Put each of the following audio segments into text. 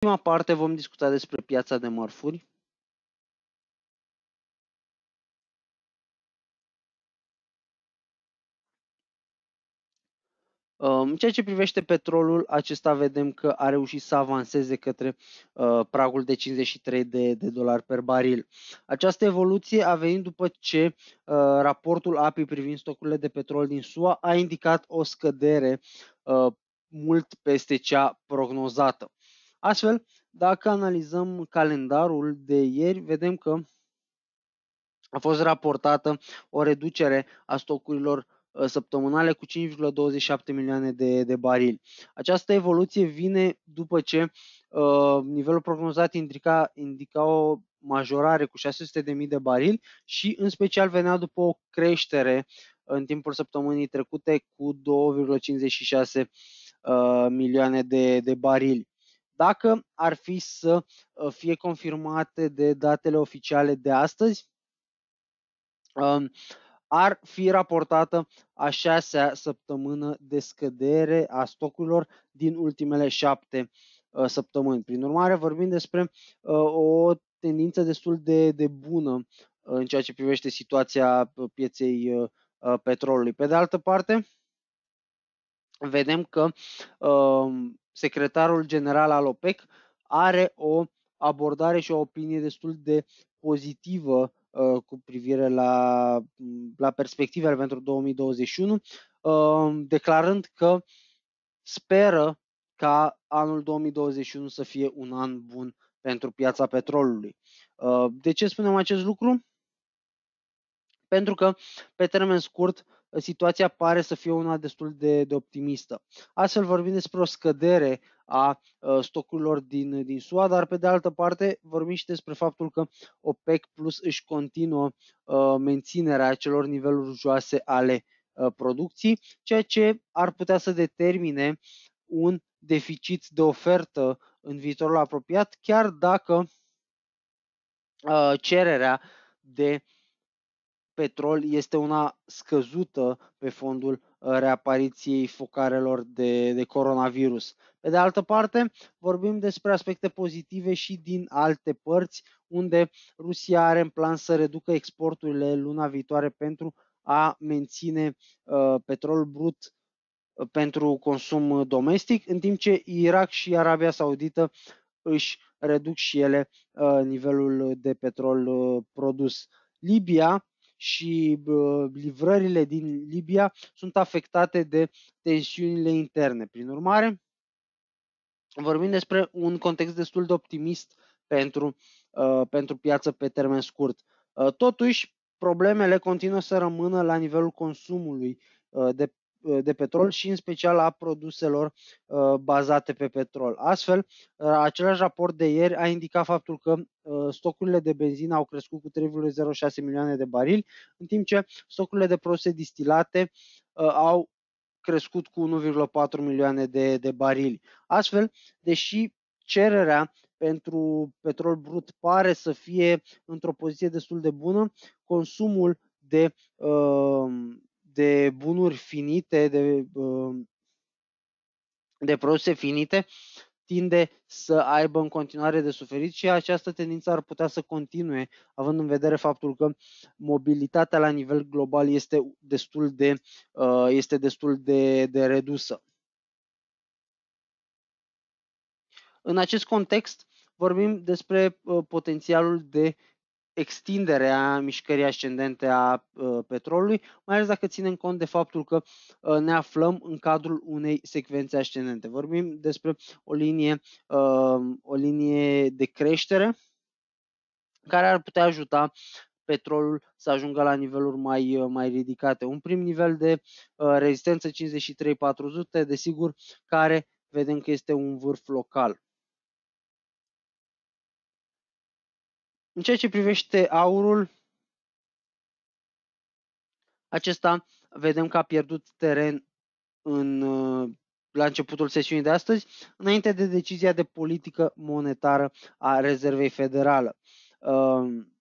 prima parte vom discuta despre piața de mărfuri. În ceea ce privește petrolul, acesta vedem că a reușit să avanseze către uh, pragul de 53 de, de dolari per baril. Această evoluție a venit după ce uh, raportul API privind stocurile de petrol din SUA a indicat o scădere uh, mult peste cea prognozată. Astfel, dacă analizăm calendarul de ieri, vedem că a fost raportată o reducere a stocurilor Uh, săptămânale cu 5,27 milioane de, de barili. Această evoluție vine după ce uh, nivelul prognozat indica, indica o majorare cu 600.000 de barili și în special venea după o creștere în timpul săptămânii trecute cu 2,56 uh, milioane de, de barili. Dacă ar fi să uh, fie confirmate de datele oficiale de astăzi, uh, ar fi raportată a șasea săptămână de scădere a stocurilor din ultimele șapte uh, săptămâni. Prin urmare, vorbim despre uh, o tendință destul de, de bună uh, în ceea ce privește situația pieței petrolului. Pe de altă parte, vedem că secretarul general al OPEC are o abordare și o opinie destul de pozitivă Uh, cu privire la, mm, la perspectivele pentru 2021, uh, declarând că speră ca anul 2021 să fie un an bun pentru piața petrolului. Uh, de ce spunem acest lucru? Pentru că, pe termen scurt, situația pare să fie una destul de, de optimistă. Astfel vorbim despre o scădere a uh, stocurilor din, din SUA, dar pe de altă parte vorbim și despre faptul că OPEC Plus își continuă uh, menținerea acelor niveluri joase ale uh, producției, ceea ce ar putea să determine un deficit de ofertă în viitorul apropiat, chiar dacă cererea de petrol este una scăzută pe fondul uh, reapariției focarelor de, de coronavirus. Pe de altă parte, vorbim despre aspecte pozitive și din alte părți, unde Rusia are în plan să reducă exporturile luna viitoare pentru a menține uh, petrol brut uh, pentru consum domestic, în timp ce Irak și Arabia Saudită își reduc și ele uh, nivelul de petrol uh, produs. Libia și livrările din Libia sunt afectate de tensiunile interne. Prin urmare, vorbim despre un context destul de optimist pentru, uh, pentru piață pe termen scurt. Uh, totuși, problemele continuă să rămână la nivelul consumului uh, de Uh, de petrol și în special a produselor uh, bazate pe petrol. Astfel, uh, același raport de ieri a indicat faptul că stocurile de benzină au crescut cu 3,06 milioane de barili, în timp ce stocurile de produse distilate au crescut cu 1,4 milioane de, de barili. Astfel, deși cererea pentru petrol brut pare să fie într-o poziție destul de bună, consumul de uh, de bunuri finite, de, um, de produse finite, tinde să aibă în continuare de suferit și această tendință ar putea să continue, având în vedere faptul că mobilitatea la nivel global este destul de, uh, este destul de, de redusă. În acest context, vorbim despre uh, potențialul de extindere a mișcării ascendente a uh, petrolului, mai ales dacă ținem cont de faptul că uh, ne aflăm în cadrul unei secvențe ascendente. Vorbim despre o linie, uh, o linie de creștere care ar putea ajuta petrolul să ajungă la niveluri mai, mai ridicate. Un prim nivel de rezistență 53-400, desigur, care vedem că este un vârf local. În ceea ce privește aurul, acesta vedem că a pierdut teren în, la începutul sesiunii de astăzi, înainte de decizia de politică monetară a Rezervei Federale. Um,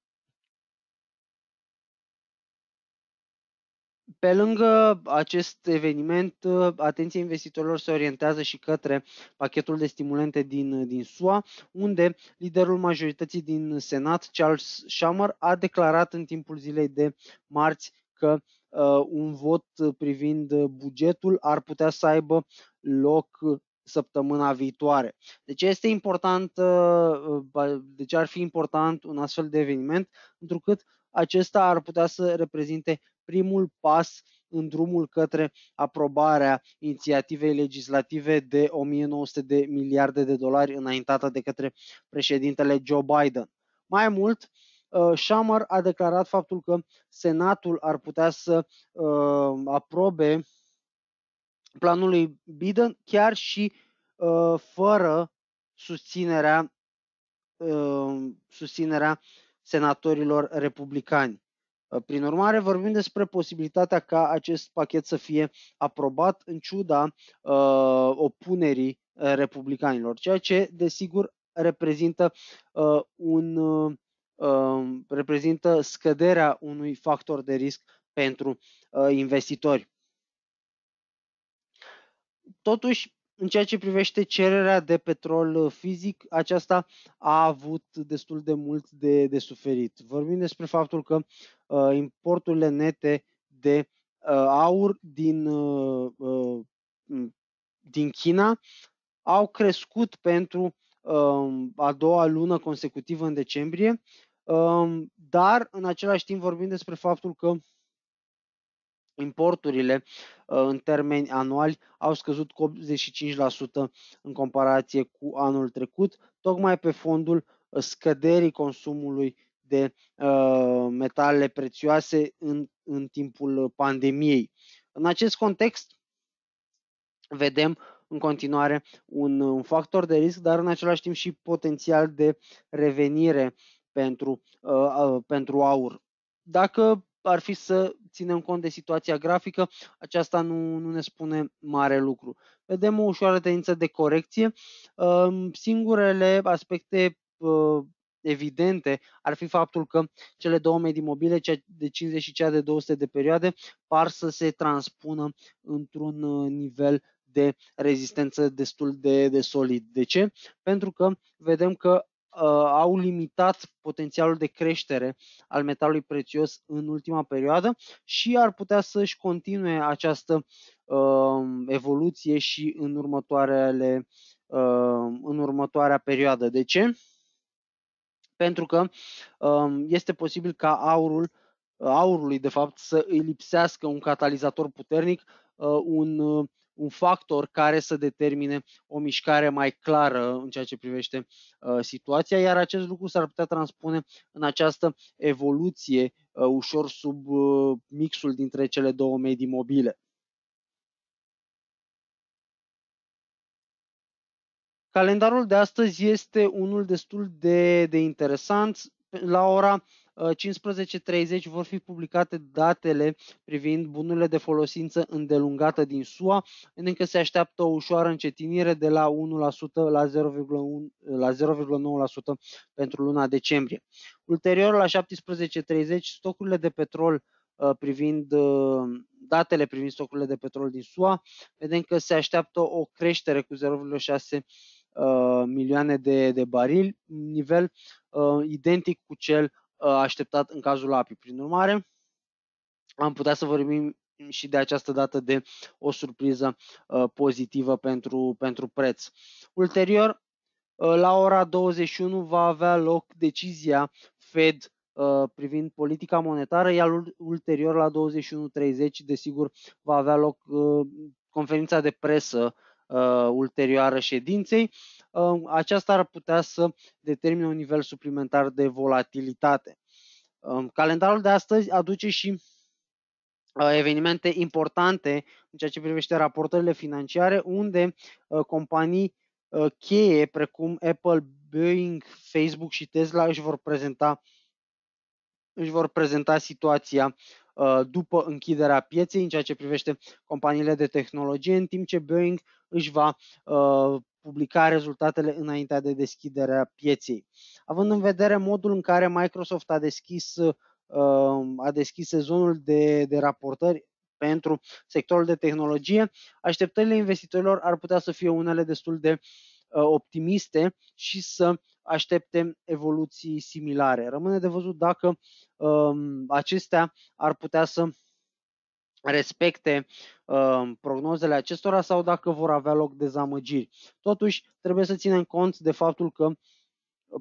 Pe lângă acest eveniment, atenția investitorilor se orientează și către pachetul de stimulente din, din SUA, unde liderul majorității din Senat, Charles Schumer, a declarat în timpul zilei de marți că uh, un vot privind bugetul ar putea să aibă loc săptămâna viitoare. De ce este important, uh, de ce ar fi important un astfel de eveniment? Pentru că acesta ar putea să reprezinte primul pas în drumul către aprobarea inițiativei legislative de 1900 de miliarde de dolari înaintată de către președintele Joe Biden. Mai mult, uh, Schumer a declarat faptul că Senatul ar putea să uh, aprobe planul lui Biden chiar și uh, fără susținerea, susținerea senatorilor republicani. Uh, prin urmare, vorbim despre posibilitatea ca acest pachet să fie aprobat în ciuda uh, opunerii uh, republicanilor, ceea ce, desigur, reprezintă uh, un uh, um, reprezintă scăderea unui factor de risc pentru uh, investitori. Totuși, în ceea ce privește cererea de petrol uh, fizic, aceasta a avut destul de mult de, de suferit. Vorbim despre faptul că uh, importurile nete de uh, aur din, uh, uh, din China au crescut pentru uh, a doua lună consecutivă în decembrie, uh, dar în același timp vorbim despre faptul că Importurile uh, în termeni anuali au scăzut cu 85% în comparație cu anul trecut, tocmai pe fondul uh, scăderii consumului de uh, metale prețioase în, în timpul pandemiei. În acest context, vedem în continuare un, un factor de risc, dar în același timp și potențial de revenire pentru, uh, uh, pentru aur. Dacă ar fi să ținem cont de situația grafică, aceasta nu, nu ne spune mare lucru. Vedem o ușoară tendință de corecție. Singurele aspecte uh, evidente ar fi faptul că cele două medii mobile, cea de 50 și cea de 200 de perioade, par să se transpună într-un uh, nivel de rezistență destul de, de solid. De ce? Pentru că vedem că uh, au limitat potențialul de creștere al metalului prețios în ultima perioadă și ar putea să-și continue această uh, evoluție și în următoarele uh, în următoarea perioadă. De ce? Pentru că uh, este posibil ca aurul aurului, de fapt, să îi lipsească un catalizator puternic, uh, un uh, un factor care să determine o mișcare mai clară în ceea ce privește uh, situația, iar acest lucru s-ar putea transpune în această evoluție uh, ușor sub uh, mixul dintre cele două medii mobile. Calendarul de astăzi este unul destul de, de interesant. La ora 15.30 vor fi publicate datele privind bunurile de folosință îndelungată din SUA, în că se așteaptă o ușoară încetinire de la 1% la 0,9% la 0,9% pentru luna decembrie. Ulterior, la 17.30, stocurile de petrol uh, privind uh, datele privind stocurile de petrol din SUA, vedem că se așteaptă o creștere cu 0,6 uh, milioane de, de barili, nivel uh, identic cu cel Uh, așteptat în cazul API. Prin urmare, am putea să vorbim și de această dată de o surpriză uh, pozitivă pentru, pentru preț. Ulterior, uh, la ora 21 va avea loc decizia Fed privind politica monetară, iar ulterior la 21.30, desigur, va avea loc conferința de presă ulterioară ședinței, Uh, aceasta ar putea să determine un nivel suplimentar de volatilitate. Um, calendarul de astăzi aduce și uh, evenimente importante în ceea ce privește raportările financiare, unde uh, companii cheie precum Apple, Boeing, Facebook și Tesla își vor prezenta își vor prezenta situația după închiderea pieței în ceea ce privește companiile de tehnologie, în timp ce Boeing își va publica rezultatele înaintea de deschiderea pieței. Având în vedere modul în care Microsoft a deschis, uh, a deschis sezonul de, de raportări pentru sectorul de tehnologie, așteptările investitorilor ar putea să fie unele destul de uh, optimiste și să aștepte evoluții similare. Rămâne de văzut dacă um, acestea ar putea să respecte uh, prognozele acestora sau dacă vor avea loc dezamăgiri. Totuși, trebuie să ținem cont de faptul că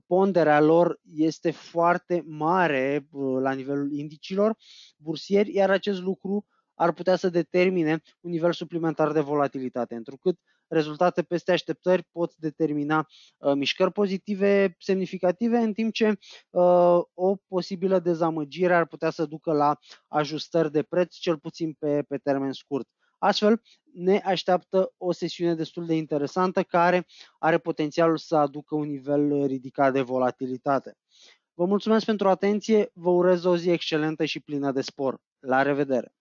ponderea lor este foarte mare uh, la nivelul indicilor bursieri, iar acest lucru ar putea să determine un nivel suplimentar de volatilitate, întrucât rezultate peste așteptări pot determina uh, mișcări pozitive semnificative, în timp ce uh, o posibilă dezamăgire ar putea să ducă la ajustări de preț, cel puțin pe, pe termen scurt. Astfel, ne așteaptă o sesiune destul de interesantă care are potențialul să aducă un nivel ridicat de volatilitate. Vă mulțumesc pentru atenție, vă urez o zi excelentă și plină de spor. La revedere!